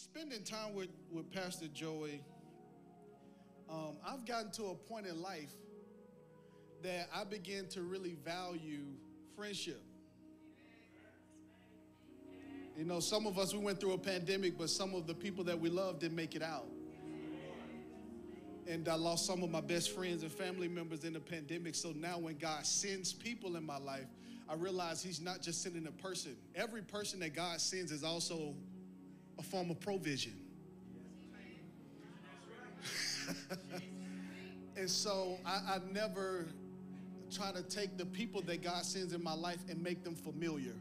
spending time with, with Pastor Joey, um, I've gotten to a point in life that I began to really value friendship. You know, some of us, we went through a pandemic, but some of the people that we love didn't make it out. And I lost some of my best friends and family members in the pandemic. So now, when God sends people in my life, I realize He's not just sending a person. Every person that God sends is also a form of provision. and so I, I never try to take the people that God sends in my life and make them familiar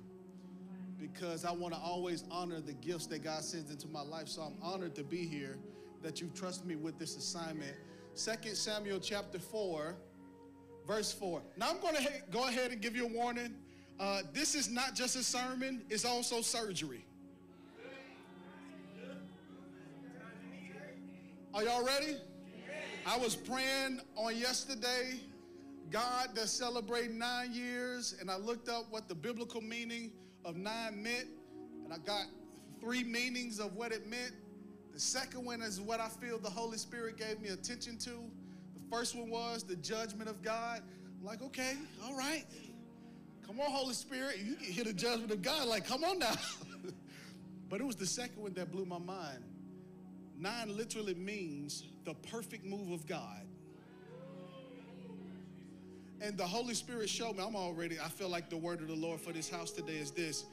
because I want to always honor the gifts that God sends into my life. So I'm honored to be here, that you trust me with this assignment. 2 Samuel chapter 4, verse 4. Now I'm going to go ahead and give you a warning. Uh, this is not just a sermon, it's also surgery. Are y'all ready? I was praying on yesterday, God to celebrate nine years, and I looked up what the biblical meaning of nine meant, and I got three meanings of what it meant. The second one is what I feel the Holy Spirit gave me attention to. The first one was the judgment of God. I'm like, okay, all right. Come on, Holy Spirit. You can hear the judgment of God. Like, come on now. but it was the second one that blew my mind. Nine literally means the perfect move of God. And the Holy Spirit showed me, I'm already, I feel like the word of the Lord for this house today is this.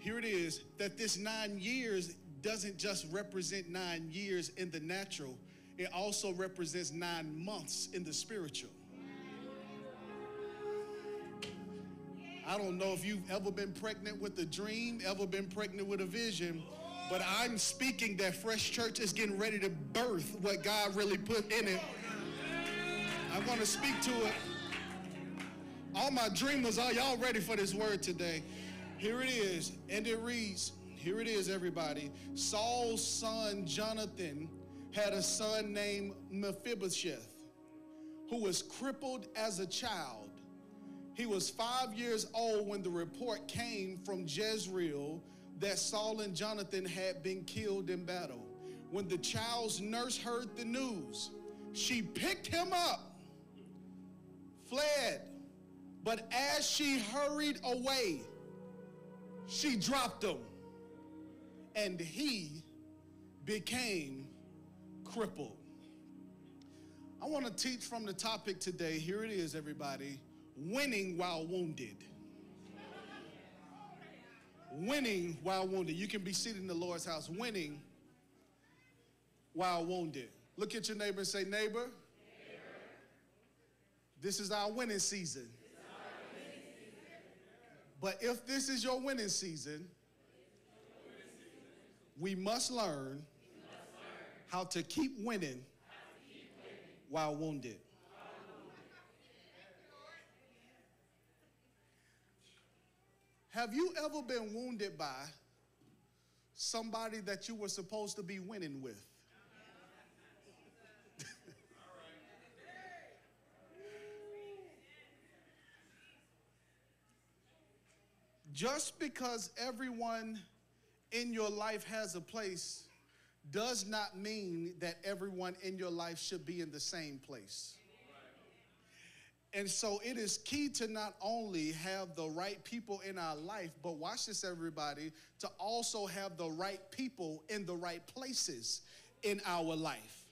Here it is that this nine years doesn't just represent nine years in the natural, it also represents nine months in the spiritual. I don't know if you've ever been pregnant with a dream, ever been pregnant with a vision but I'm speaking that Fresh Church is getting ready to birth what God really put in it. I want to speak to it. All my dreamers, are y'all ready for this word today? Here it is, and it reads, here it is, everybody. Saul's son Jonathan had a son named Mephibosheth, who was crippled as a child. He was five years old when the report came from Jezreel that Saul and Jonathan had been killed in battle. When the child's nurse heard the news, she picked him up, fled, but as she hurried away, she dropped him, and he became crippled. I want to teach from the topic today. Here it is, everybody winning while wounded winning while wounded. You can be seated in the Lord's house, winning while wounded. Look at your neighbor and say, neighbor, neighbor. this is our winning season. But if this is your winning season, we must learn how to keep winning while wounded. Have you ever been wounded by somebody that you were supposed to be winning with? Just because everyone in your life has a place does not mean that everyone in your life should be in the same place. And so it is key to not only have the right people in our life, but watch this, everybody, to also have the right people in the right places in our life.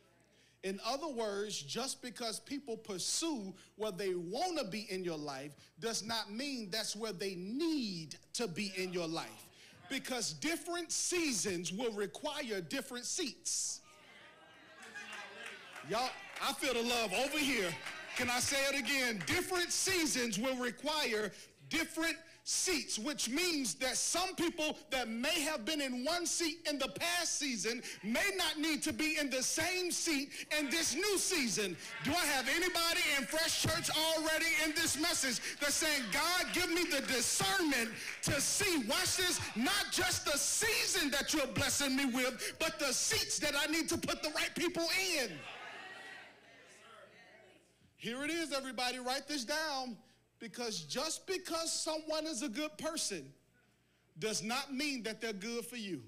In other words, just because people pursue where they want to be in your life does not mean that's where they need to be in your life. Because different seasons will require different seats. Y'all, I feel the love over here can I say it again? Different seasons will require different seats, which means that some people that may have been in one seat in the past season may not need to be in the same seat in this new season. Do I have anybody in Fresh Church already in this message that's saying, God, give me the discernment to see, watch this, not just the season that you're blessing me with, but the seats that I need to put the right people in. Here it is, everybody. Write this down because just because someone is a good person does not mean that they're good for you.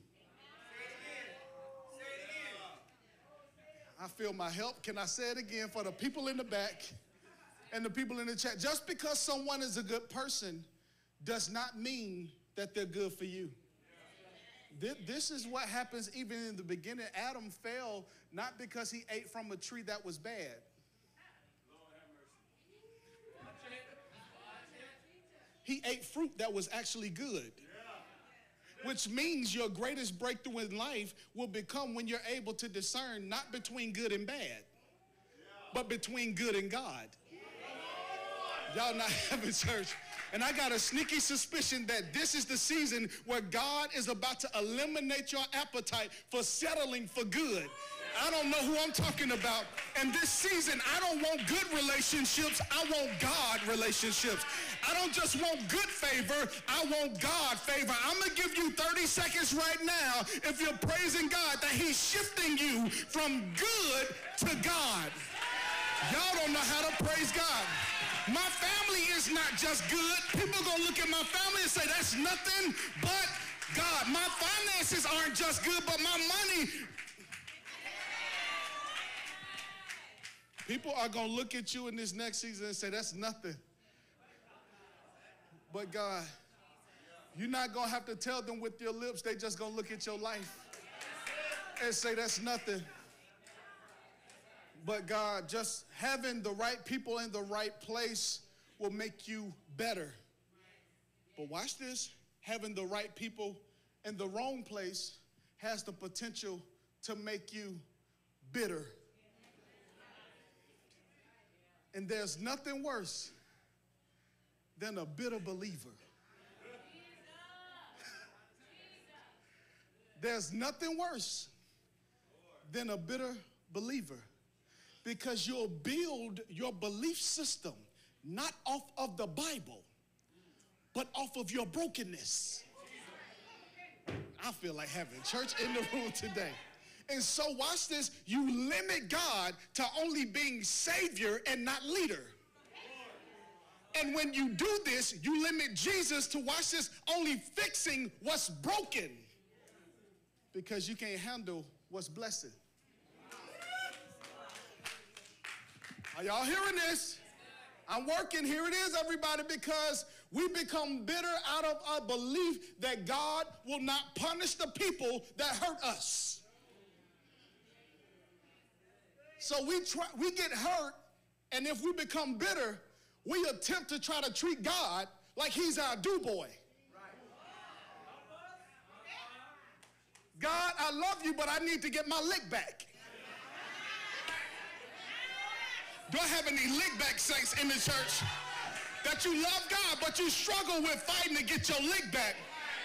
Say it again. I feel my help. Can I say it again for the people in the back and the people in the chat? Just because someone is a good person does not mean that they're good for you. This is what happens even in the beginning. Adam fell not because he ate from a tree that was bad. He ate fruit that was actually good. Which means your greatest breakthrough in life will become when you're able to discern not between good and bad, but between good and God. Y'all not having church. And I got a sneaky suspicion that this is the season where God is about to eliminate your appetite for settling for good. I don't know who I'm talking about. And this season, I don't want good relationships. I want God relationships. I don't just want good favor. I want God favor. I'm going to give you 30 seconds right now if you're praising God that he's shifting you from good to God. Y'all don't know how to praise God. My family is not just good. People gonna look at my family and say that's nothing but God. My finances aren't just good, but my money. People are gonna look at you in this next season and say that's nothing but God. You're not gonna have to tell them with your lips. They just gonna look at your life and say that's nothing but God, just having the right people in the right place will make you better. But watch this having the right people in the wrong place has the potential to make you bitter. And there's nothing worse than a bitter believer. There's nothing worse than a bitter believer because you'll build your belief system not off of the Bible, but off of your brokenness. I feel like having church in the room today. And so, watch this you limit God to only being Savior and not leader. And when you do this, you limit Jesus to, watch this, only fixing what's broken because you can't handle what's blessed. Are y'all hearing this? I'm working. Here it is, everybody, because we become bitter out of our belief that God will not punish the people that hurt us. So we try, we get hurt, and if we become bitter, we attempt to try to treat God like he's our do boy. God, I love you, but I need to get my lick back. Do I have any lick back saints in the church? That you love God, but you struggle with fighting to get your lick back.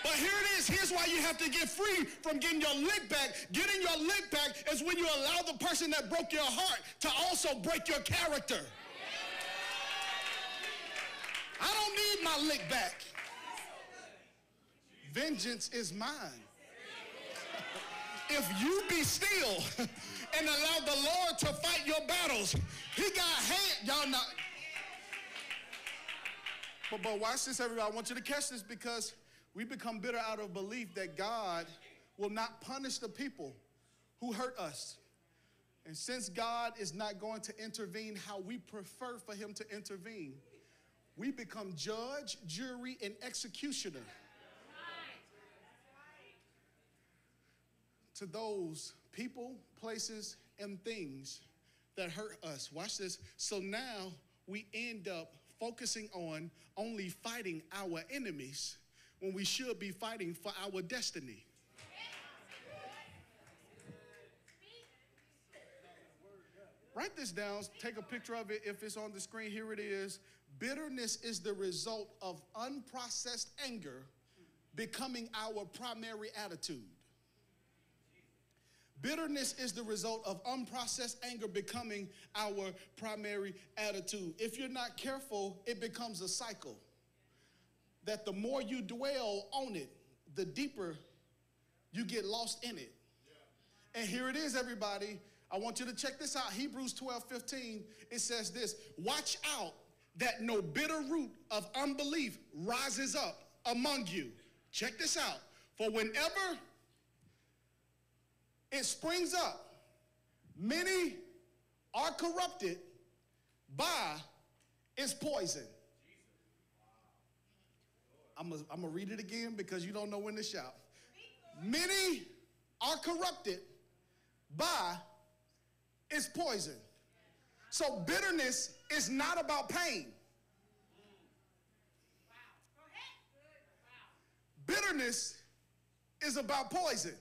But here it is. Here's why you have to get free from getting your lick back. Getting your lick back is when you allow the person that broke your heart to also break your character. I don't need my lick back. Vengeance is mine. if you be still and allow the Lord to fight your battles. He got hand, y'all not. But, but watch this, everybody. I want you to catch this because we become bitter out of belief that God will not punish the people who hurt us. And since God is not going to intervene how we prefer for him to intervene, we become judge, jury, and executioner to those people, places, and things that hurt us. Watch this. So now we end up focusing on only fighting our enemies when we should be fighting for our destiny. Write this down, take a picture of it if it's on the screen. Here it is. Bitterness is the result of unprocessed anger becoming our primary attitude. Bitterness is the result of unprocessed anger becoming our primary attitude. If you're not careful, it becomes a cycle. That the more you dwell on it, the deeper you get lost in it. And here it is, everybody. I want you to check this out. Hebrews 12 15, it says this Watch out that no bitter root of unbelief rises up among you. Check this out. For whenever it springs up, Many are corrupted by its poison. I'm going to read it again because you don't know when to shout. Many are corrupted by its poison. So bitterness is not about pain. Bitterness is about poison.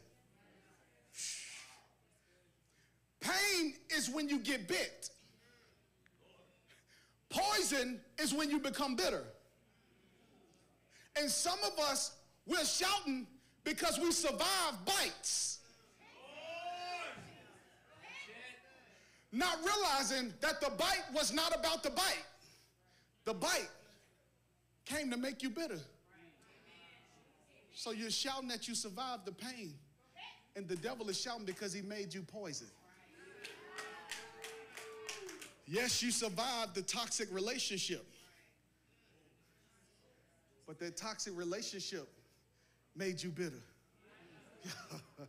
Pain is when you get bit. Poison is when you become bitter. And some of us, we're shouting because we survived bites. Not realizing that the bite was not about the bite. The bite came to make you bitter. So you're shouting that you survived the pain. And the devil is shouting because he made you poison. Yes, you survived the toxic relationship. That toxic relationship made you bitter.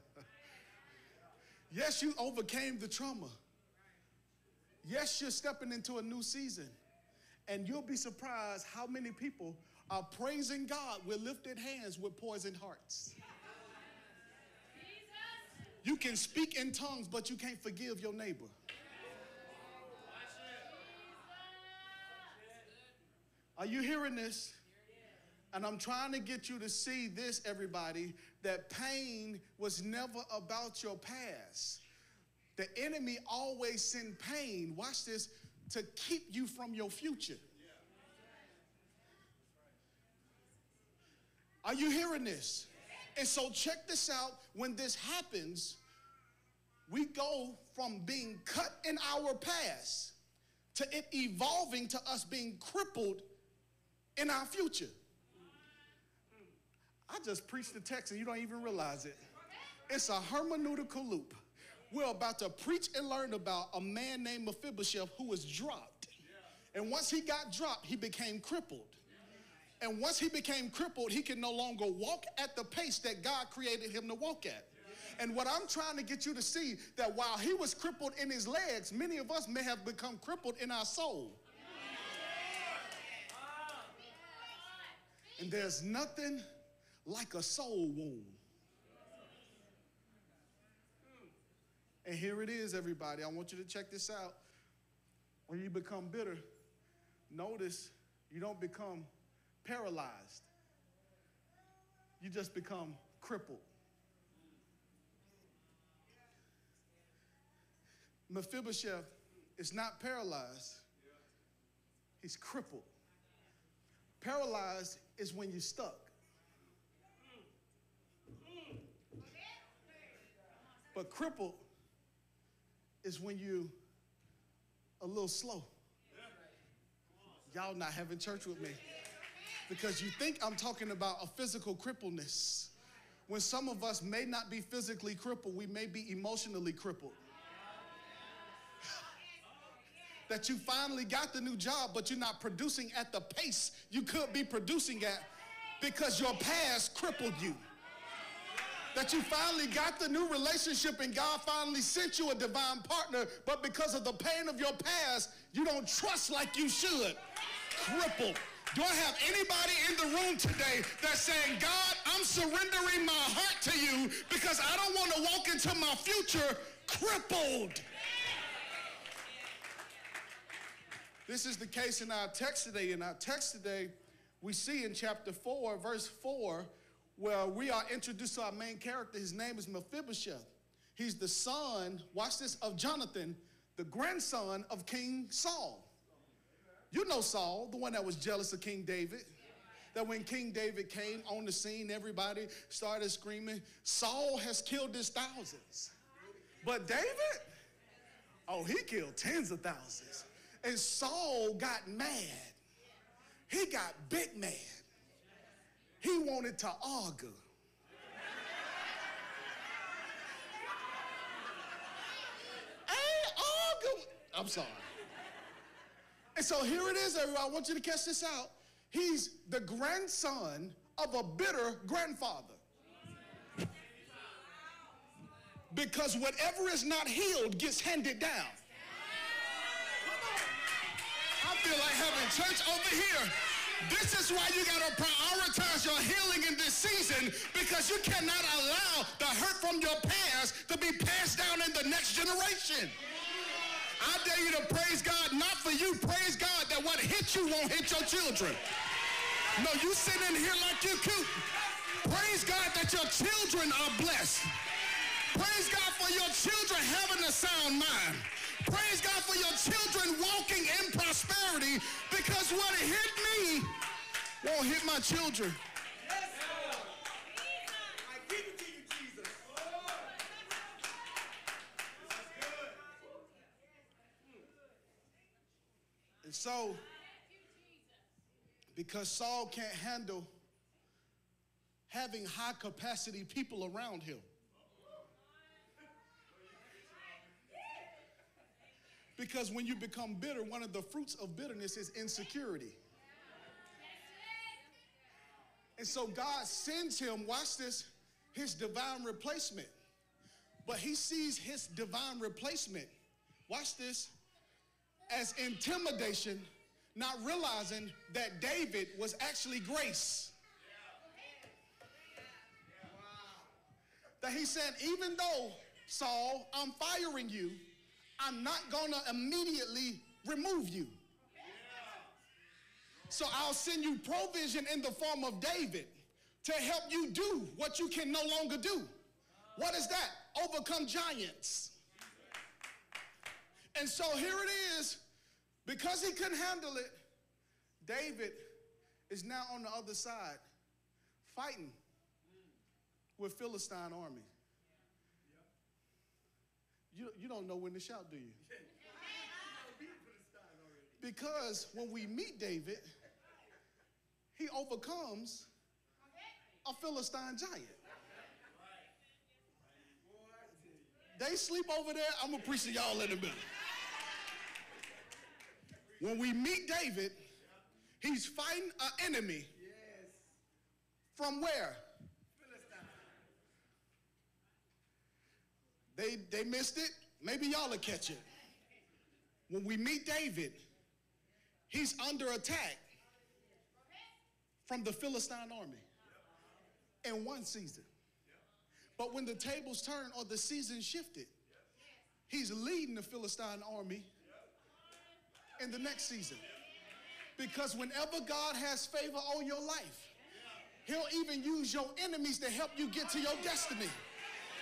yes, you overcame the trauma. Yes, you're stepping into a new season. And you'll be surprised how many people are praising God with lifted hands with poisoned hearts. You can speak in tongues, but you can't forgive your neighbor. Are you hearing this? And I'm trying to get you to see this, everybody, that pain was never about your past. The enemy always send pain, watch this, to keep you from your future. Are you hearing this? And so, check this out. When this happens, we go from being cut in our past to it evolving to us being crippled in our future. I just preached the text and you don't even realize it. It's a hermeneutical loop. We're about to preach and learn about a man named Mephibosheth who was dropped. And once he got dropped, he became crippled. And once he became crippled, he can no longer walk at the pace that God created him to walk at. And what I'm trying to get you to see that while he was crippled in his legs, many of us may have become crippled in our soul. And there's nothing like a soul wound. And here it is, everybody. I want you to check this out. When you become bitter, notice you don't become paralyzed, you just become crippled. Mephibosheth is not paralyzed, he's crippled. Paralyzed is when you're stuck. But crippled is when you a little slow. Y'all not having church with me. Because you think I'm talking about a physical crippleness. When some of us may not be physically crippled, we may be emotionally crippled. that you finally got the new job, but you're not producing at the pace you could be producing at because your past crippled you that you finally got the new relationship and God finally sent you a divine partner, but because of the pain of your past, you don't trust like you should. Crippled. Do I have anybody in the room today that's saying, God, I'm surrendering my heart to you because I don't want to walk into my future crippled? This is the case in our text today. In our text today, we see in chapter 4, verse 4, where we are introduced to our main character. His name is Mephibosheth. He's the son, watch this, of Jonathan, the grandson of King Saul. You know Saul, the one that was jealous of King David. That when King David came on the scene, everybody started screaming, Saul has killed his thousands. But David, oh, he killed tens of thousands. And Saul got mad. He got big mad. He wanted to argue. I'm sorry. And so here it is, everybody. I want you to catch this out. He's the grandson of a bitter grandfather. Because whatever is not healed gets handed down. I feel like having church over here. This is why you got to prioritize your healing in this season because you cannot allow the hurt from your past to be passed down in the next generation. I dare you to praise God, not for you. Praise God that what hit you won't hit your children. No, you sitting in here like you're cute. Praise God that your children are blessed. Praise God for your children having a sound mind. Praise God for your children walking in prosperity because what hit me won't hit my children. And so, because Saul can't handle having high capacity people around him. Because when you become bitter, one of the fruits of bitterness is insecurity. And so God sends him, watch this, his divine replacement. But he sees his divine replacement, watch this, as intimidation, not realizing that David was actually grace. That he said, even though, Saul, I'm firing you, I'm not going to immediately remove you. So I'll send you provision in the form of David to help you do what you can no longer do. What is that? Overcome giants. And so here it is. Because he couldn't handle it, David is now on the other side fighting with Philistine army. You, you don't know when to shout, do you? Because when we meet David, he overcomes a Philistine giant. They sleep over there. I'm going to preach to y'all in a minute. When we meet David, he's fighting an enemy. From where? They, they missed it. Maybe y'all will catch it. When we meet David, he's under attack from the Philistine army in one season. But when the tables turned or the season shifted, he's leading the Philistine army in the next season. Because whenever God has favor on your life, he'll even use your enemies to help you get to your destiny.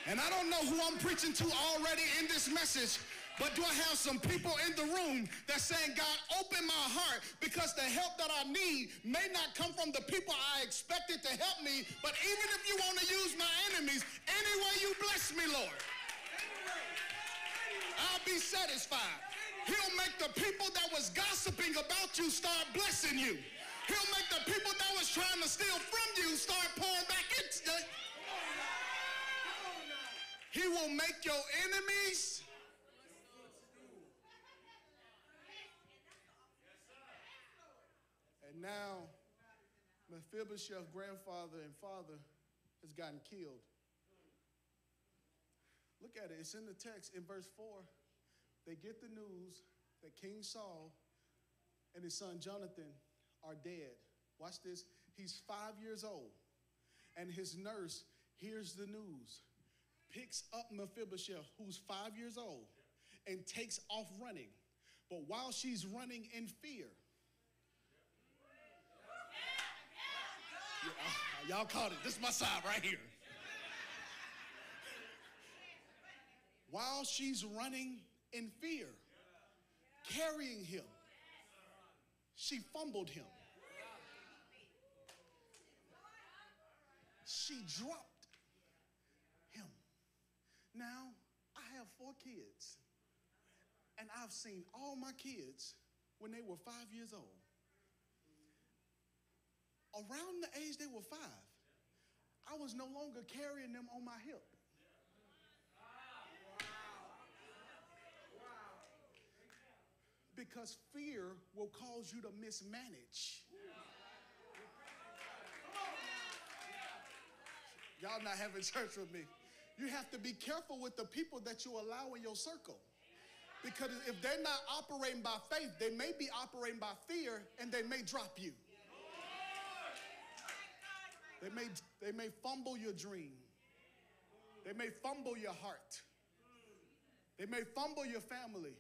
And I don't know who I'm preaching to already in this message, but do I have some people in the room that's saying, God, open my heart because the help that I need may not come from the people I expected to help me, but even if you want to use my enemies, any way you bless me, Lord, I'll be satisfied. He'll make the people that was gossiping about you start blessing you. He'll make the people that was trying to steal from you start pouring back into. He will make your enemies And now Mephibosheth's grandfather and father has gotten killed. Look at it. It's in the text in verse 4. They get the news that King Saul and his son Jonathan are dead. Watch this. He's five years old, and his nurse hears the news, picks up Mephibosheth, who's five years old, and takes off running. But while she's running in fear, Yeah, y'all caught it. This is my side right here. While she's running in fear, carrying him, she fumbled him. She dropped. Now, I have four kids, and I've seen all my kids when they were five years old around the age they were five, I was no longer carrying them on my hip. Because fear will cause you to mismanage. Y'all not having church with me. You have to be careful with the people that you allow in your circle. Because if they're not operating by faith, they may be operating by fear and they may drop you. They may, they may fumble your dream. They may fumble your heart. They may fumble your family.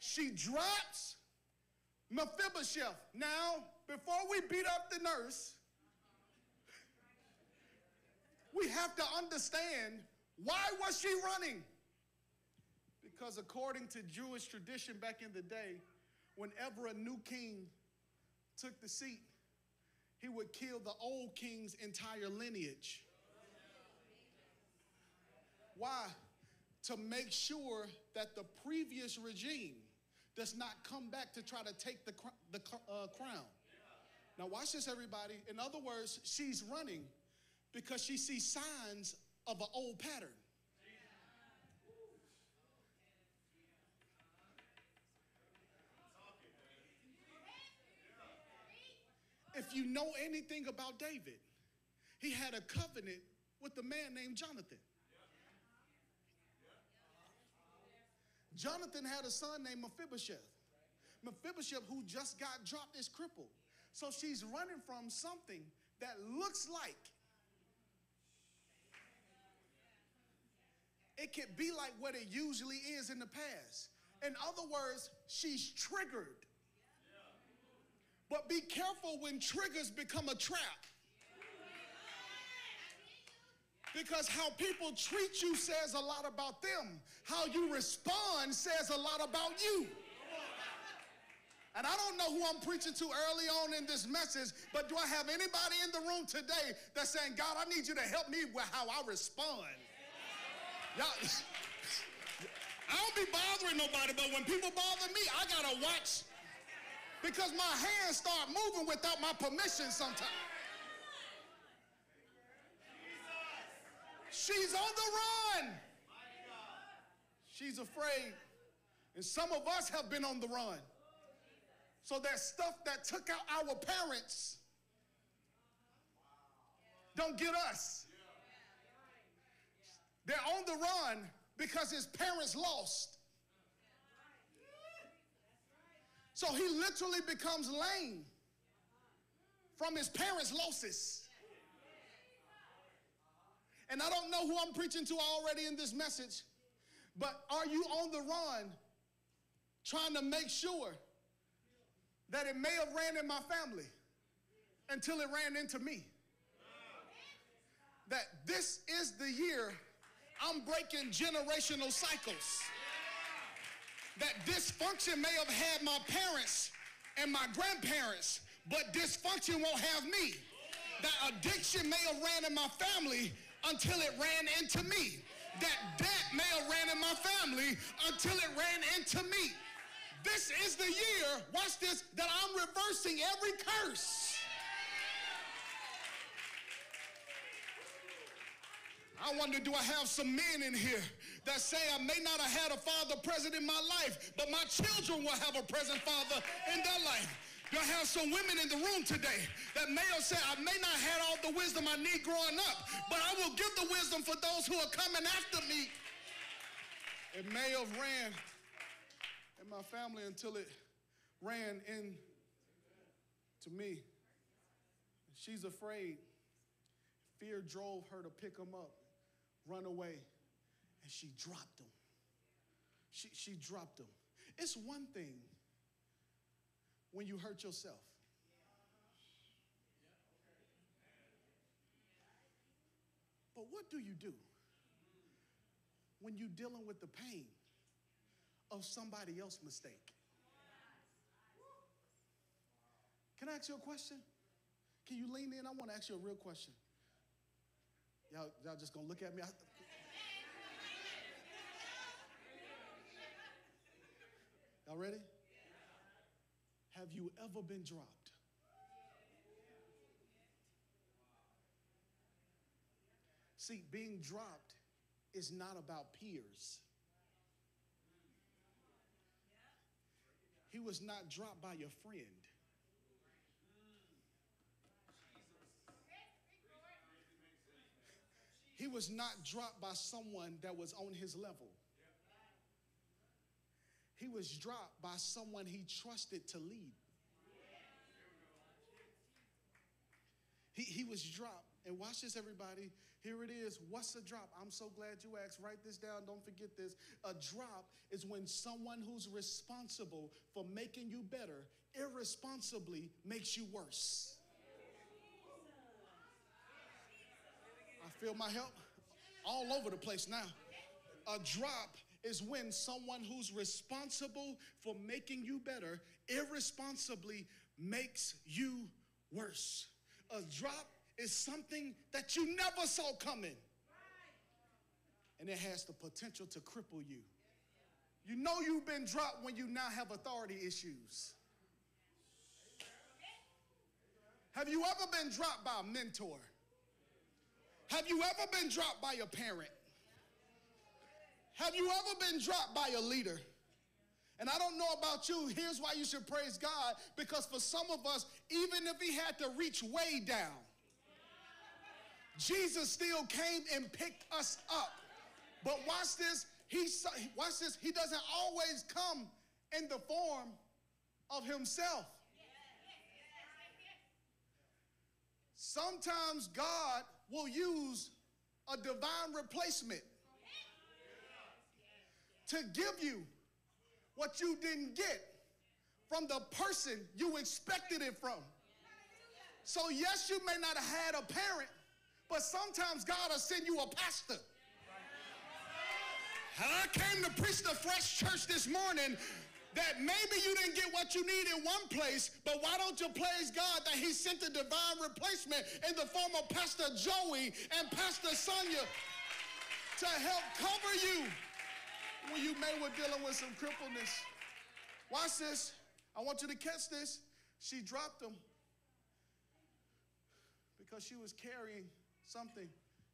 She drops Mephibosheth. Now, before we beat up the nurse, we have to understand why was she running? Because according to Jewish tradition back in the day, whenever a new king took the seat, he would kill the old king's entire lineage. Why? To make sure that the previous regime does not come back to try to take the, the uh, crown. Now, watch this, everybody. In other words, she's running because she sees signs of an old pattern. If you know anything about David, he had a covenant with a man named Jonathan. Jonathan had a son named Mephibosheth. Mephibosheth, who just got dropped, is crippled. So she's running from something that looks like it could be like what it usually is in the past. In other words, she's triggered. But be careful when triggers become a trap. Because how people treat you says a lot about them. How you respond says a lot about you. And I don't know who I'm preaching to early on in this message, but do I have anybody in the room today that's saying, God, I need you to help me with how I respond? Y'all, I don't be bothering nobody, but when people bother me, I gotta watch because my hands start moving without my permission sometimes. She's on the run. She's afraid. And some of us have been on the run. So that stuff that took out our parents don't get us. They're on the run because his parents lost. So he literally becomes lame from his parents' losses. And I don't know who I'm preaching to already in this message, but are you on the run trying to make sure that it may have ran in my family until it ran into me? That this is the year I'm breaking generational cycles. That dysfunction may have had my parents and my grandparents, but dysfunction won't have me. That addiction may have ran in my family until it ran into me. That debt may have ran in my family until it ran into me. This is the year, watch this, that I'm reversing every curse. I wonder, do I have some men in here that say I may not have had a father present in my life, but my children will have a present father in their life? Do I have some women in the room today that may have said, I may not have had all the wisdom I need growing up, but I will give the wisdom for those who are coming after me. It may have ran in my family until it ran in to me. She's afraid. Fear drove her to pick him up run away. And she dropped him. She, she dropped him. It's one thing when you hurt yourself. But what do you do when you're dealing with the pain of somebody else's mistake? Can I ask you a question? Can you lean in? I want to ask you a real question. Y'all, y'all just gonna look at me? Y'all ready? Have you ever been dropped? See, being dropped is not about peers. He was not dropped by your friend. He was not dropped by someone that was on his level. He was dropped by someone he trusted to lead. He, he was dropped. And watch this, everybody. Here it is. What's a drop? I'm so glad you asked. Write this down. Don't forget this. A drop is when someone who's responsible for making you better irresponsibly makes you worse. I feel my help all over the place now. A drop is when someone who's responsible for making you better irresponsibly makes you worse. A drop is something that you never saw coming. And it has the potential to cripple you. You know you've been dropped when you now have authority issues. Have you ever been dropped by a mentor? Have you ever been dropped by a parent? Have you ever been dropped by a leader? And I don't know about you, here's why you should praise God because for some of us, even if He had to reach way down, Jesus still came and picked us up. But watch this, he watch this, he doesn't always come in the form of himself. Sometimes God will use a divine replacement to give you what you didn't get from the person you expected it from. So, yes, you may not have had a parent, but sometimes God will send you a pastor. And I came to preach the fresh church this morning that maybe you didn't get what you need in one place, but why don't you praise God that He sent a divine replacement in the form of Pastor Joey and Pastor Sonia to help cover you when you may were dealing with some crippleness. Watch this. I want you to catch this. She dropped them because she was carrying something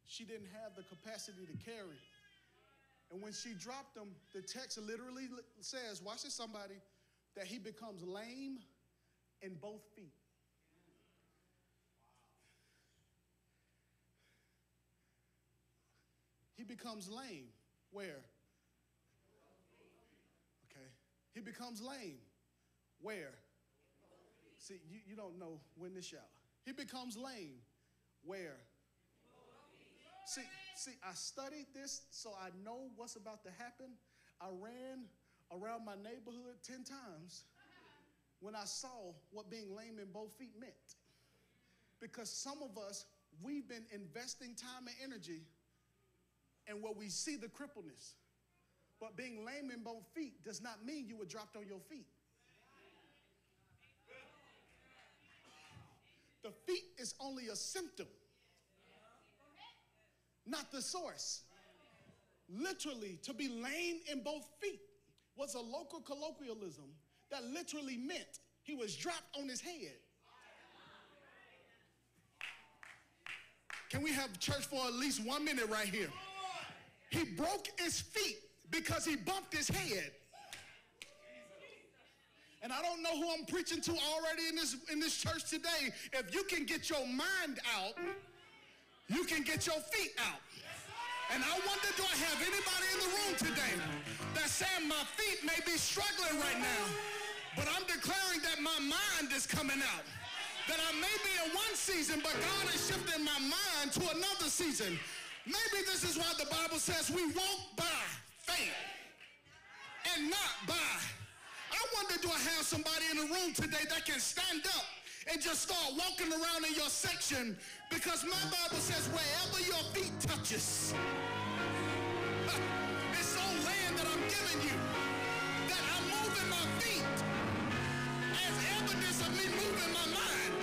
she didn't have the capacity to carry. And when she dropped them, the text literally says, watch this, somebody, that he becomes lame in both feet. He becomes lame. Where? Okay. He becomes lame. Where? See, you, you don't know when to shout. He becomes lame. Where? See, see, I studied this so I know what's about to happen. I ran around my neighborhood 10 times when I saw what being lame in both feet meant. Because some of us, we've been investing time and energy and where we see the crippleness. But being lame in both feet does not mean you were dropped on your feet. The feet is only a symptom not the source. Literally, to be lame in both feet was a local colloquialism that literally meant he was dropped on his head. Can we have church for at least one minute right here? He broke his feet because he bumped his head. And I don't know who I'm preaching to already in this, in this church today. If you can get your mind out, you can get your feet out. And I wonder, do I have anybody in the room today that saying my feet may be struggling right now, but I'm declaring that my mind is coming out. That I may be in one season, but God is shifting my mind to another season. Maybe this is why the Bible says we walk by faith and not by. I wonder, do I have somebody in the room today that can stand up and just start walking around in your section because my Bible says wherever your feet touches, it's on land that I'm giving you that I'm moving my feet as evidence of me moving my mind.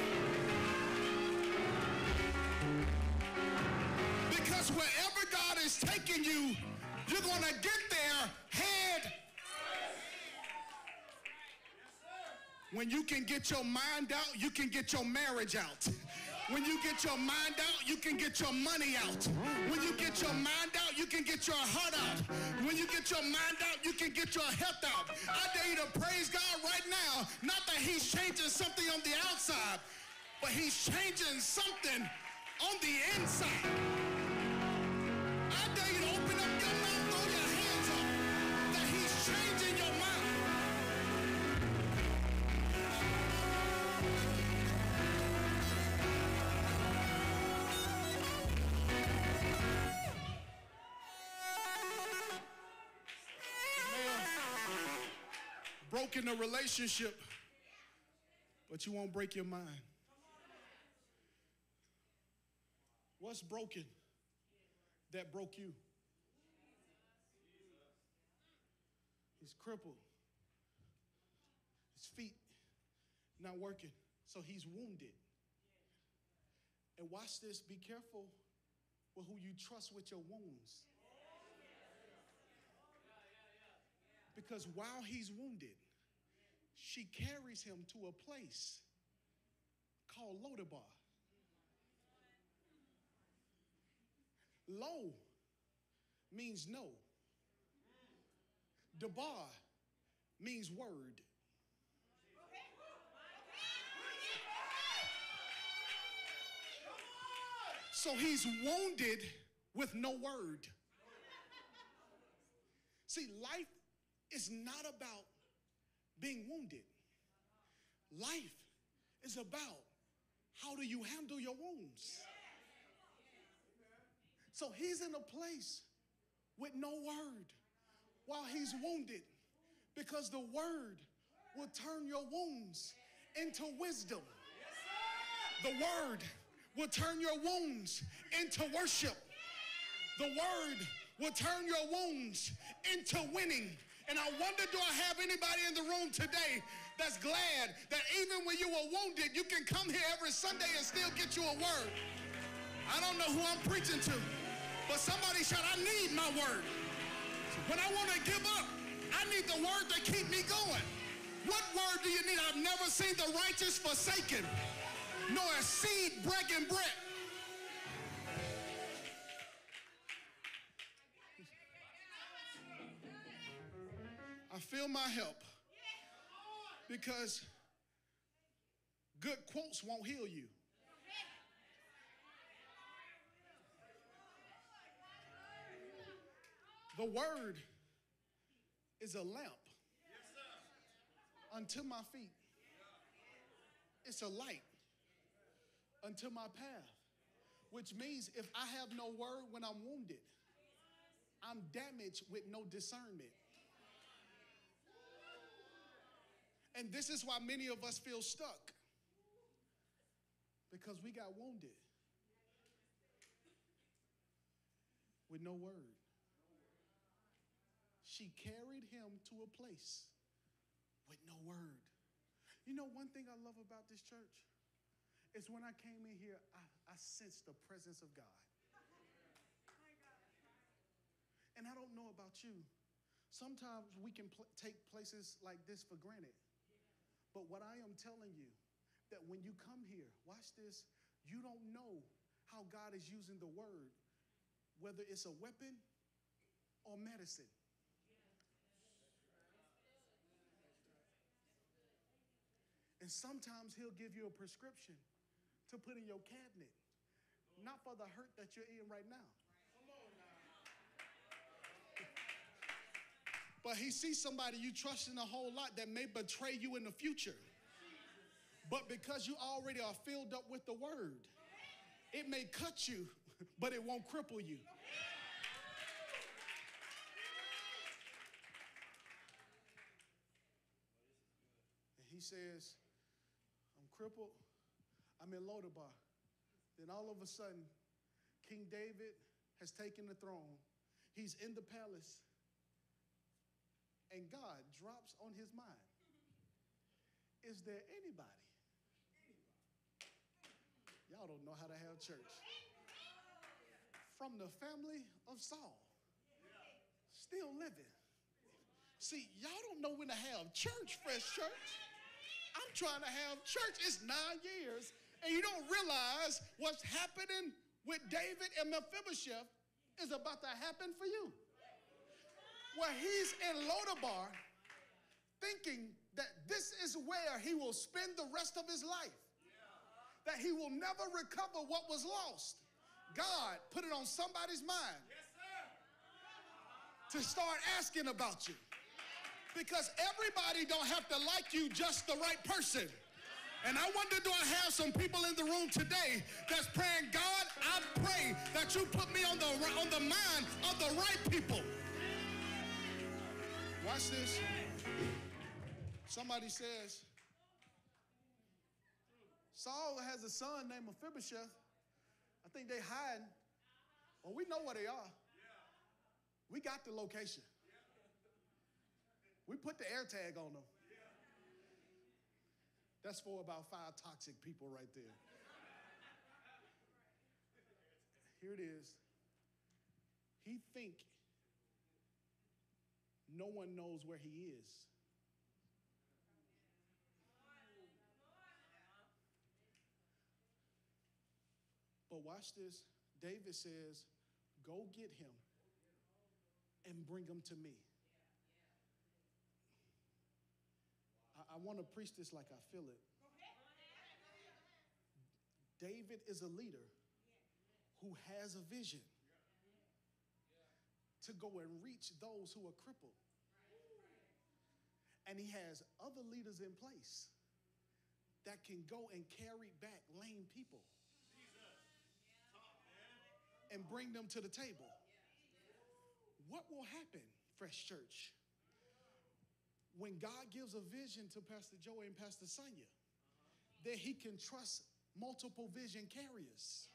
Because wherever God is taking you, you're going to get there head When you can get your mind out, you can get your marriage out. When you get your mind out, you can get your money out. When you get your mind out, you can get your heart out. When you get your mind out, you can get your health out. I dare you to praise God right now. Not that he's changing something on the outside, but he's changing something on the inside. Broken a relationship, but you won't break your mind. What's broken that broke you? He's crippled. His feet not working, so he's wounded. And watch this, be careful with who you trust with your wounds. Because while he's wounded, she carries him to a place called Lodabar. Lo means no. Debar means word. So he's wounded with no word. See, life is not about being wounded. Life is about how do you handle your wounds. So he's in a place with no word while he's wounded because the word will turn your wounds into wisdom. The word will turn your wounds into worship. The word will turn your wounds into winning. And I wonder do I have anybody in the room today that's glad that even when you were wounded, you can come here every Sunday and still get you a word? I don't know who I'm preaching to, but somebody shout, I need my word. When I want to give up, I need the word to keep me going. What word do you need? I've never seen the righteous forsaken, nor a seed breaking bread. I feel my help because good quotes won't heal you. The word is a lamp unto my feet. It's a light unto my path, which means if I have no word when I'm wounded, I'm damaged with no discernment. And this is why many of us feel stuck because we got wounded with no word. She carried him to a place with no word. You know, one thing I love about this church is when I came in here, I, I sensed the presence of God. And I don't know about you. Sometimes we can pl- take places like this for granted. But what I am telling you, that when you come here, watch this, you don't know how God is using the word, whether it's a weapon or medicine. And sometimes he'll give you a prescription to put in your cabinet, not for the hurt that you're in right now. But he sees somebody you trust in a whole lot that may betray you in the future. But because you already are filled up with the word, it may cut you, but it won't cripple you. And he says, I'm crippled, I'm in Lodabar. Then all of a sudden, King David has taken the throne. He's in the palace and God drops on his mind Is there anybody? Y'all don't know how to have church. From the family of Saul, still living. See, y'all don't know when to have church, Fresh Church. I'm trying to have church. It's nine years, and you don't realize what's happening with David and Mephibosheth is about to happen for you where he's in Lodabar thinking that this is where he will spend the rest of his life, that he will never recover what was lost. God put it on somebody's mind to start asking about you. Because everybody don't have to like you, just the right person. And I wonder, do I have some people in the room today that's praying, God, I pray that you put me on the, on the mind of the right people. Watch this. Somebody says, Saul has a son named Mephibosheth. I think they hide. Well, we know where they are. We got the location. We put the air tag on them. That's for about five toxic people right there. Here it is. He think no one knows where he is. But watch this. David says, Go get him and bring him to me. I, I want to preach this like I feel it. David is a leader who has a vision to go and reach those who are crippled. And he has other leaders in place that can go and carry back lame people and bring them to the table. What will happen, Fresh Church, when God gives a vision to Pastor Joey and Pastor Sonia, that he can trust multiple vision carriers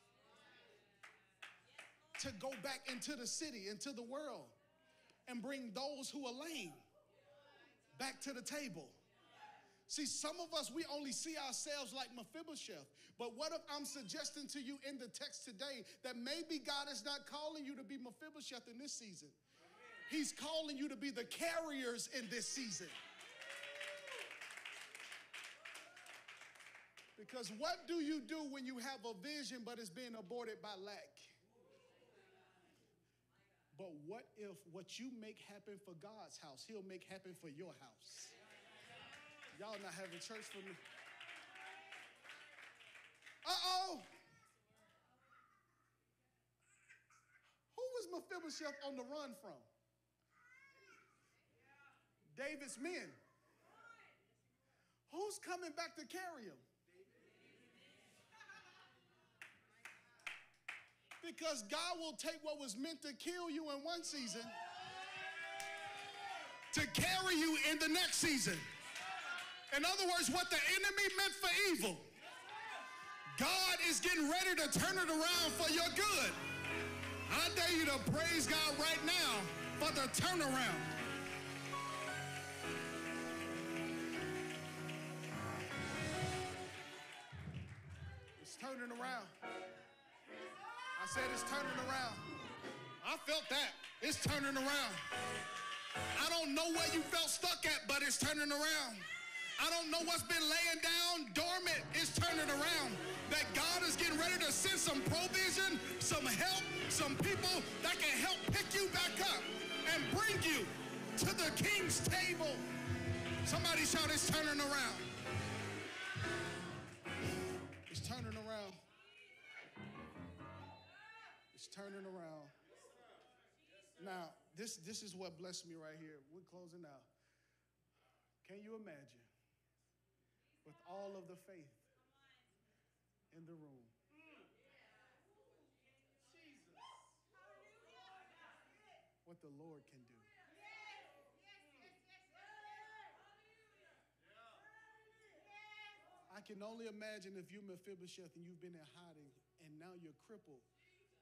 to go back into the city, into the world, and bring those who are lame back to the table. See, some of us, we only see ourselves like Mephibosheth. But what if I'm suggesting to you in the text today that maybe God is not calling you to be Mephibosheth in this season? He's calling you to be the carriers in this season. Because what do you do when you have a vision but it's being aborted by lack? But what if what you make happen for God's house, He'll make happen for your house? Y'all not having church for me. Uh oh. Who was Mephibosheth on the run from? David's men. Who's coming back to carry him? Because God will take what was meant to kill you in one season to carry you in the next season. In other words, what the enemy meant for evil, God is getting ready to turn it around for your good. I dare you to praise God right now for the turnaround. It's turning around. I said it's turning around. I felt that. It's turning around. I don't know where you felt stuck at, but it's turning around. I don't know what's been laying down dormant. It's turning around. That God is getting ready to send some provision, some help, some people that can help pick you back up and bring you to the king's table. Somebody shout, it's turning around. It's turning around. Turning around. Now, this, this is what blessed me right here. We're closing out. Can you imagine? with all of the faith in the room. What the Lord can do. I can only imagine if you're Mephibosheth and you've been in hiding and now you're crippled.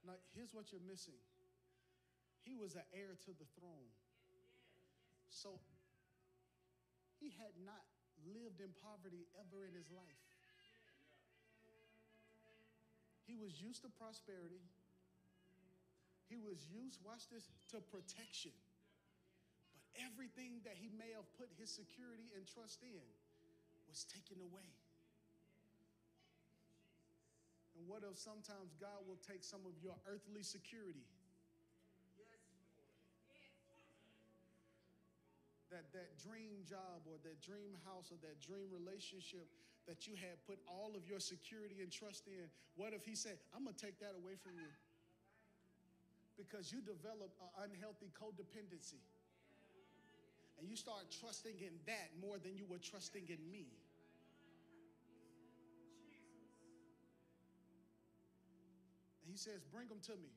Now, here's what you're missing. He was an heir to the throne. So he had not lived in poverty ever in his life. He was used to prosperity. He was used, watch this, to protection. But everything that he may have put his security and trust in was taken away. And what if sometimes God will take some of your earthly security that that dream job or that dream house or that dream relationship that you had put all of your security and trust in what if he said i'm going to take that away from you Because you develop an unhealthy codependency. And you start trusting in that more than you were trusting in me. He says, Bring them to me.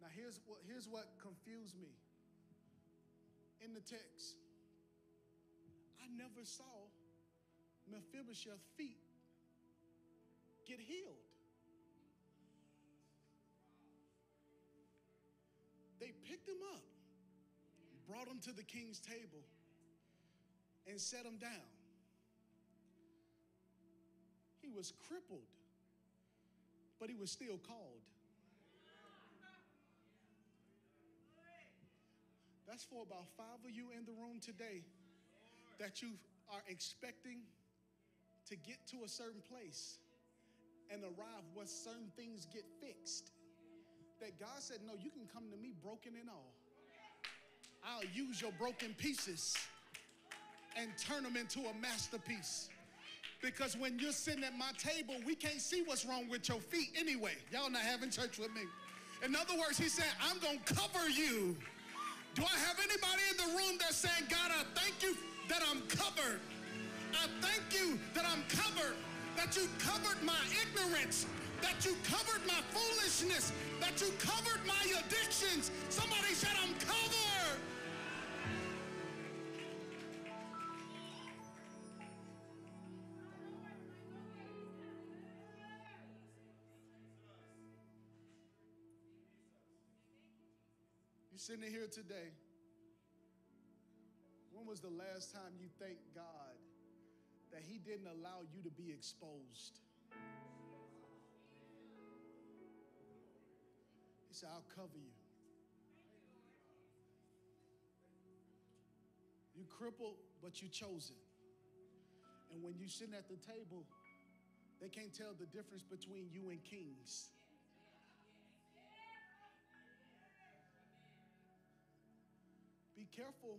Now, here's what, here's what confused me in the text. I never saw Mephibosheth's feet get healed. They picked him up, brought him to the king's table, and set him down. He was crippled, but he was still called. That's for about five of you in the room today that you are expecting to get to a certain place and arrive where certain things get fixed. That God said, No, you can come to me broken and all. I'll use your broken pieces and turn them into a masterpiece. Because when you're sitting at my table, we can't see what's wrong with your feet anyway. Y'all not having church with me. In other words, he said, I'm going to cover you. Do I have anybody in the room that's saying, God, I thank you that I'm covered? I thank you that I'm covered, that you covered my ignorance, that you covered my foolishness, that you covered my addictions. Somebody said, I'm covered. Sitting here today. When was the last time you thanked God that He didn't allow you to be exposed? He said, I'll cover you. You crippled, but you chosen. And when you're sitting at the table, they can't tell the difference between you and kings. Careful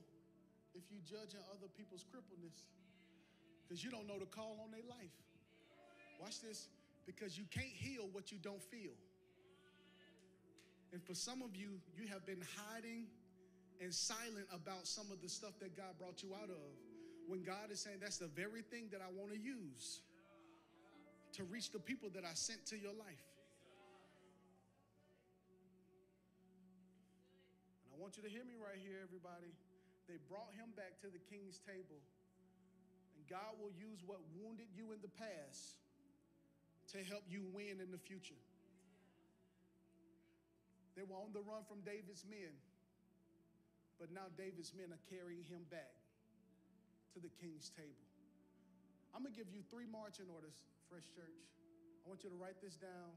if you're judging other people's crippledness because you don't know the call on their life. Watch this because you can't heal what you don't feel. And for some of you, you have been hiding and silent about some of the stuff that God brought you out of. When God is saying, That's the very thing that I want to use to reach the people that I sent to your life. Want you to hear me right here, everybody. They brought him back to the king's table. And God will use what wounded you in the past to help you win in the future. They were on the run from David's men, but now David's men are carrying him back to the king's table. I'm gonna give you three marching orders, Fresh Church. I want you to write this down,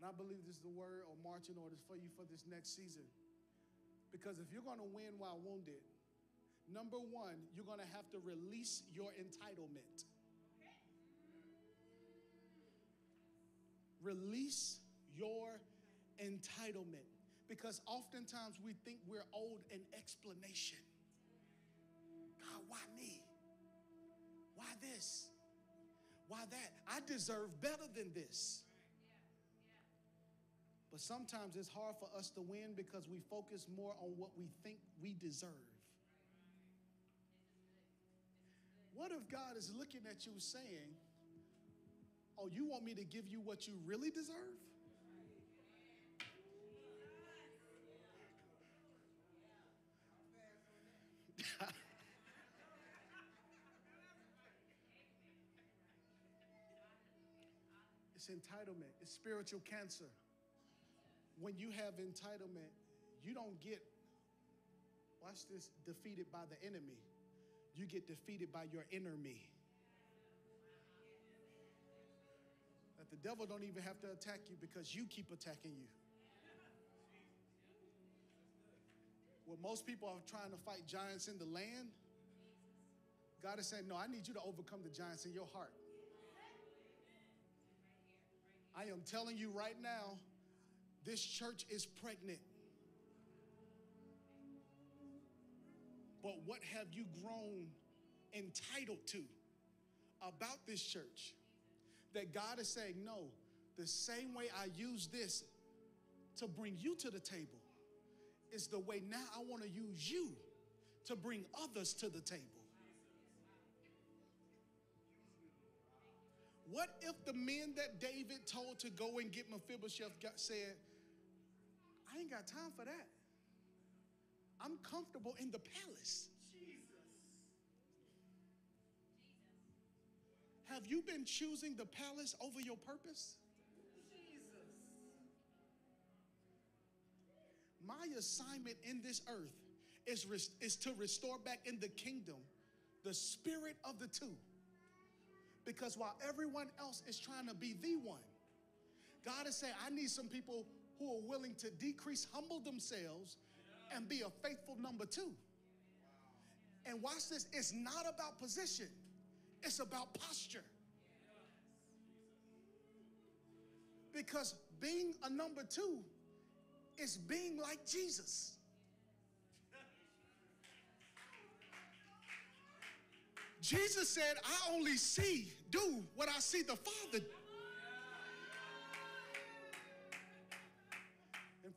and I believe this is the word or marching orders for you for this next season. Because if you're gonna win while wounded, number one, you're gonna have to release your entitlement. Release your entitlement. Because oftentimes we think we're owed an explanation. God, why me? Why this? Why that? I deserve better than this. But sometimes it's hard for us to win because we focus more on what we think we deserve. What if God is looking at you saying, Oh, you want me to give you what you really deserve? it's entitlement, it's spiritual cancer. When you have entitlement, you don't get, watch this, defeated by the enemy. You get defeated by your inner me. That the devil don't even have to attack you because you keep attacking you. When most people are trying to fight giants in the land, God is saying, No, I need you to overcome the giants in your heart. I am telling you right now, this church is pregnant. But what have you grown entitled to about this church? That God is saying, no, the same way I use this to bring you to the table is the way now I want to use you to bring others to the table. What if the men that David told to go and get Mephibosheth got said, I ain't got time for that. I'm comfortable in the palace. Jesus. Have you been choosing the palace over your purpose? Jesus. My assignment in this earth is, is to restore back in the kingdom the spirit of the two. Because while everyone else is trying to be the one, God is saying, I need some people who are willing to decrease, humble themselves, and be a faithful number two. And watch this, it's not about position, it's about posture. Because being a number two is being like Jesus. Jesus said, I only see, do what I see the Father.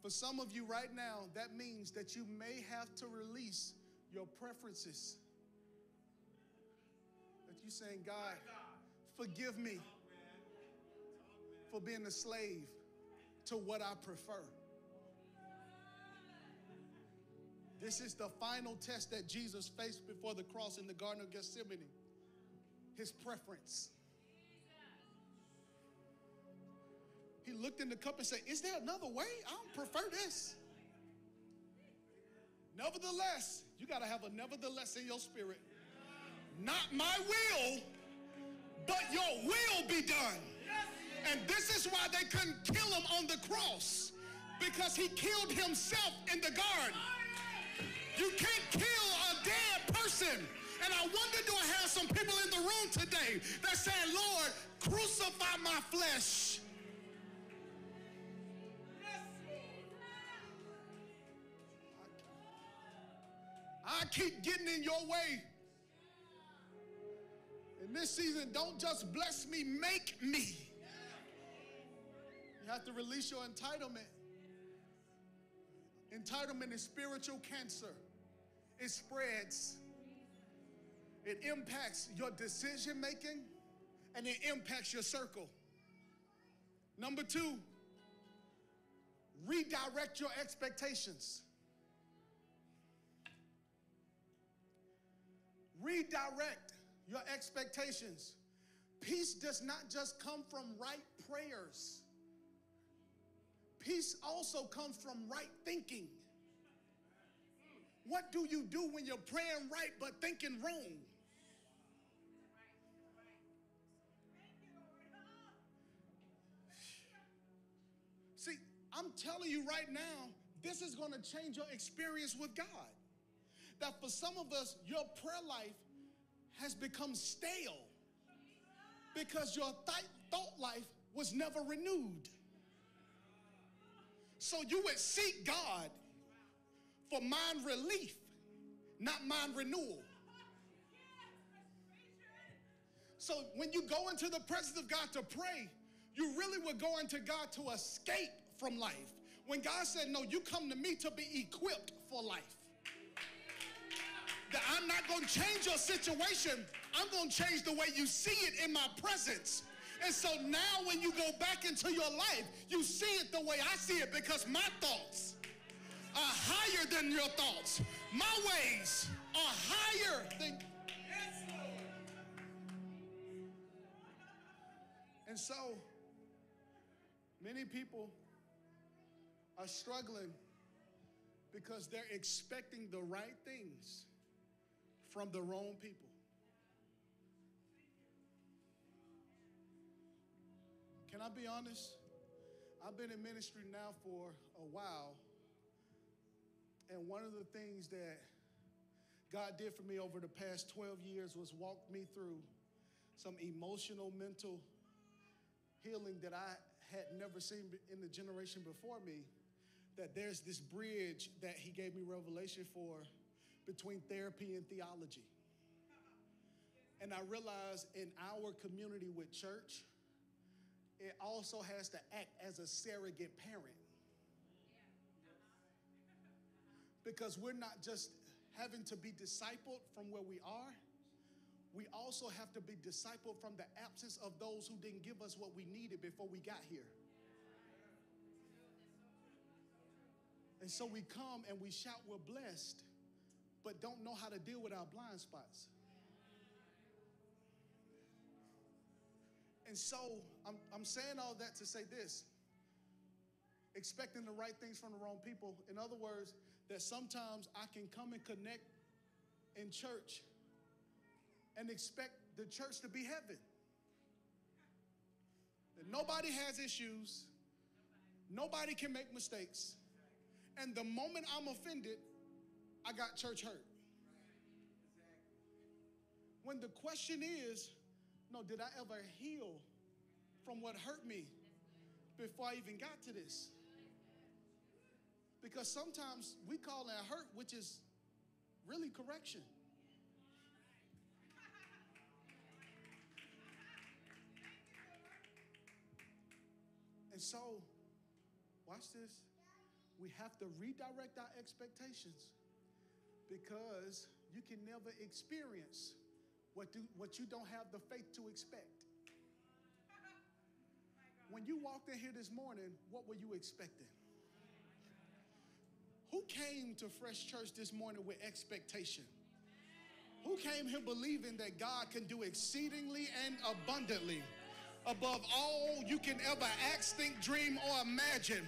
For some of you right now, that means that you may have to release your preferences. That you saying, God, forgive me for being a slave to what I prefer. This is the final test that Jesus faced before the cross in the Garden of Gethsemane his preference. He looked in the cup and said, Is there another way? I don't prefer this. Nevertheless, you got to have a nevertheless in your spirit. Not my will, but your will be done. And this is why they couldn't kill him on the cross because he killed himself in the garden. You can't kill a dead person. And I wonder, do I have some people in the room today that say, Lord, crucify my flesh? I keep getting in your way. In this season, don't just bless me, make me. You have to release your entitlement. Entitlement is spiritual cancer. It spreads. It impacts your decision making and it impacts your circle. Number two, redirect your expectations. Redirect your expectations. Peace does not just come from right prayers. Peace also comes from right thinking. What do you do when you're praying right but thinking wrong? See, I'm telling you right now, this is going to change your experience with God. That for some of us, your prayer life has become stale because your th- thought life was never renewed. So you would seek God for mind relief, not mind renewal. So when you go into the presence of God to pray, you really were going to God to escape from life. When God said, No, you come to me to be equipped for life. That I'm not going to change your situation, I'm going to change the way you see it in my presence. And so now when you go back into your life, you see it the way I see it because my thoughts are higher than your thoughts. My ways are higher than. And so many people are struggling because they're expecting the right things from the wrong people. Can I be honest? I've been in ministry now for a while. And one of the things that God did for me over the past 12 years was walk me through some emotional, mental healing that I had never seen in the generation before me. That there's this bridge that He gave me revelation for between therapy and theology. And I realized in our community with church, it also has to act as a surrogate parent. Because we're not just having to be discipled from where we are, we also have to be discipled from the absence of those who didn't give us what we needed before we got here. And so we come and we shout, We're blessed, but don't know how to deal with our blind spots. And so I'm, I'm saying all that to say this expecting the right things from the wrong people. In other words, that sometimes I can come and connect in church and expect the church to be heaven. That nobody has issues, nobody can make mistakes. And the moment I'm offended, I got church hurt. When the question is, no, did I ever heal from what hurt me before I even got to this? Because sometimes we call that hurt, which is really correction. And so, watch this. We have to redirect our expectations because you can never experience what, do, what you don't have the faith to expect. When you walked in here this morning, what were you expecting? Who came to Fresh Church this morning with expectation? Who came here believing that God can do exceedingly and abundantly above all you can ever ask, think, dream, or imagine?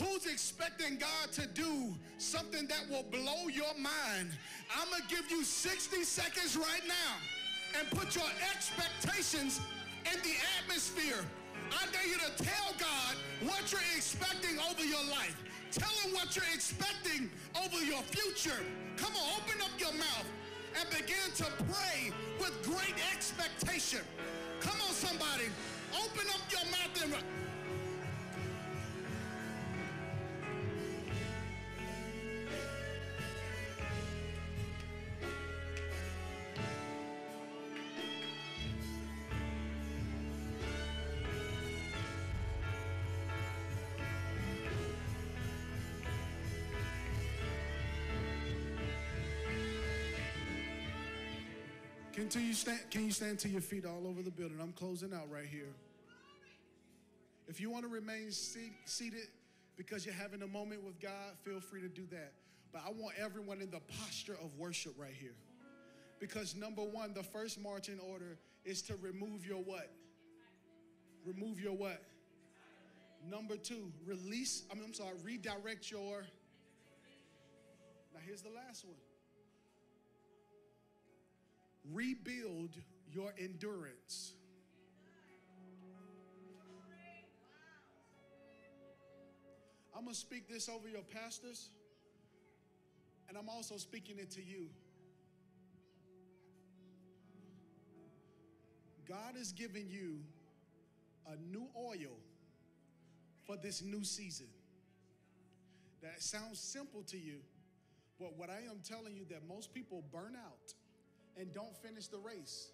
Who's expecting God to do something that will blow your mind? I'm going to give you 60 seconds right now and put your expectations in the atmosphere. I dare you to tell God what you're expecting over your life. Tell him what you're expecting over your future. Come on, open up your mouth and begin to pray with great expectation. Come on, somebody. Open up your mouth and Can you stand, can you stand to your feet all over the building? I'm closing out right here. If you want to remain seat, seated because you're having a moment with God, feel free to do that. But I want everyone in the posture of worship right here. Because number one, the first marching order is to remove your what? Remove your what? Number two, release, I mean, I'm sorry, redirect your. Now here's the last one rebuild your endurance. I'm going to speak this over your pastors, and I'm also speaking it to you. God is giving you a new oil for this new season. That sounds simple to you, but what I am telling you that most people burn out and don't finish the race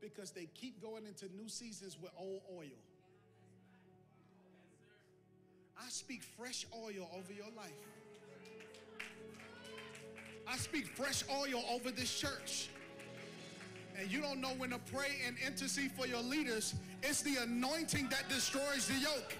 because they keep going into new seasons with old oil. I speak fresh oil over your life. I speak fresh oil over this church. And you don't know when to pray and intercede for your leaders. It's the anointing that destroys the yoke.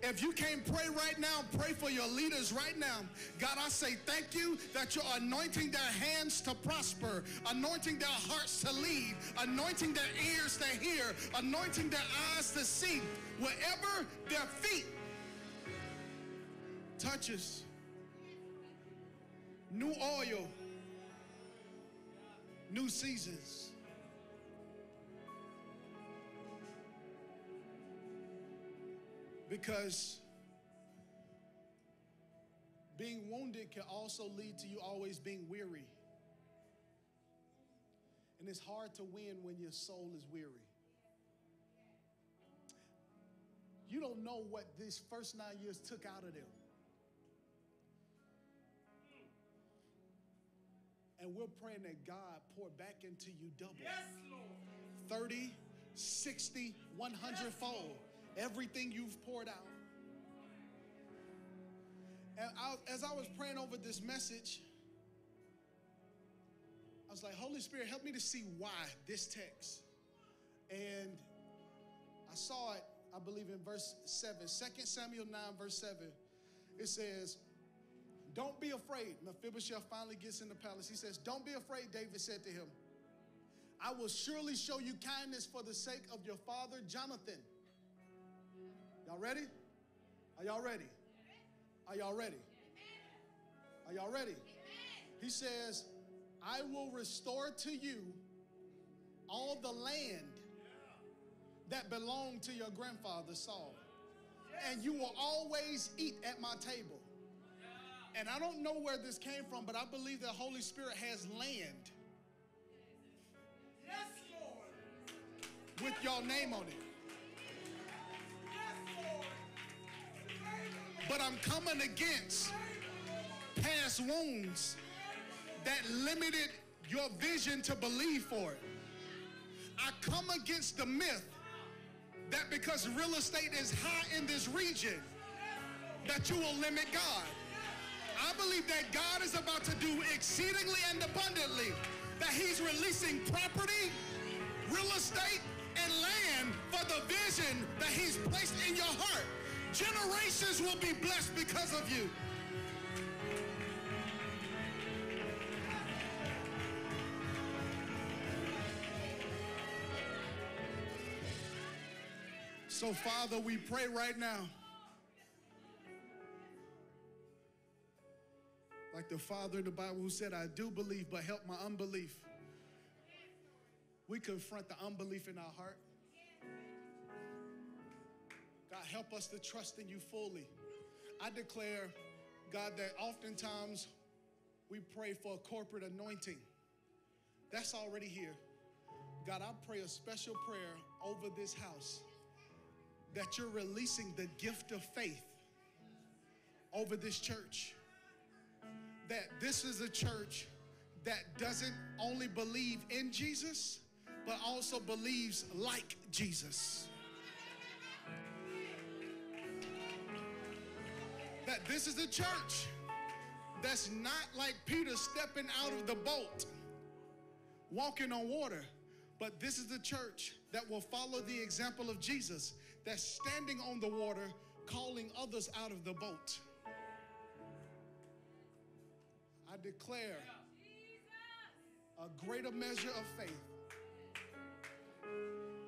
If you can't pray right now, pray for your leaders right now. God, I say thank you that you're anointing their hands to prosper, anointing their hearts to lead, anointing their ears to hear, anointing their eyes to see. Wherever their feet touches, new oil, new seasons. Because being wounded can also lead to you always being weary. And it's hard to win when your soul is weary. You don't know what these first nine years took out of them. And we're praying that God pour back into you double. Yes, Lord. 30, 60, 100 fold everything you've poured out. And I, as I was praying over this message, I was like, Holy Spirit, help me to see why this text. And I saw it, I believe, in verse 7, 2 Samuel 9, verse 7. It says, Don't be afraid. Mephibosheth finally gets in the palace. He says, Don't be afraid, David said to him. I will surely show you kindness for the sake of your father Jonathan. Y'all ready? Are y'all ready? Are y'all ready? Are y'all ready? He says, I will restore to you all the land that belonged to your grandfather Saul. And you will always eat at my table. And I don't know where this came from, but I believe the Holy Spirit has land Yes, Lord. with your name on it. But I'm coming against past wounds that limited your vision to believe for it. I come against the myth that because real estate is high in this region, that you will limit God. I believe that God is about to do exceedingly and abundantly, that He's releasing property, real estate, and land for the vision that He's placed in your heart. Generations will be blessed because of you. So, Father, we pray right now. Like the Father in the Bible who said, I do believe, but help my unbelief. We confront the unbelief in our heart. God, help us to trust in you fully. I declare, God, that oftentimes we pray for a corporate anointing. That's already here. God, I pray a special prayer over this house that you're releasing the gift of faith over this church. That this is a church that doesn't only believe in Jesus, but also believes like Jesus. That this is a church that's not like Peter stepping out of the boat, walking on water, but this is the church that will follow the example of Jesus, that's standing on the water, calling others out of the boat. I declare a greater measure of faith.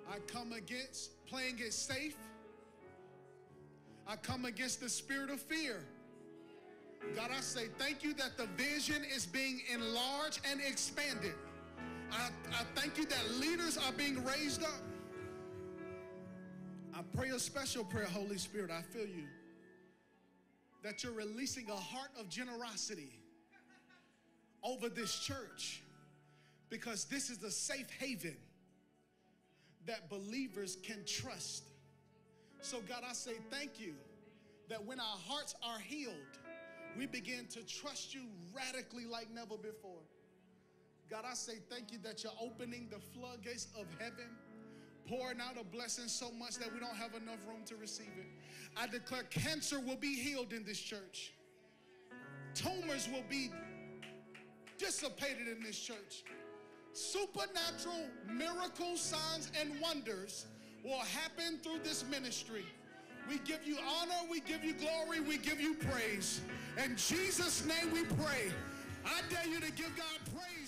I come against playing it safe. I come against the spirit of fear. God, I say thank you that the vision is being enlarged and expanded. I, I thank you that leaders are being raised up. I pray a special prayer, Holy Spirit. I feel you. That you're releasing a heart of generosity over this church because this is a safe haven that believers can trust. So, God, I say thank you that when our hearts are healed, we begin to trust you radically like never before. God, I say thank you that you're opening the floodgates of heaven, pouring out a blessing so much that we don't have enough room to receive it. I declare cancer will be healed in this church, tumors will be dissipated in this church. Supernatural miracles, signs, and wonders will happen through this ministry. We give you honor, we give you glory, we give you praise. In Jesus' name we pray. I dare you to give God praise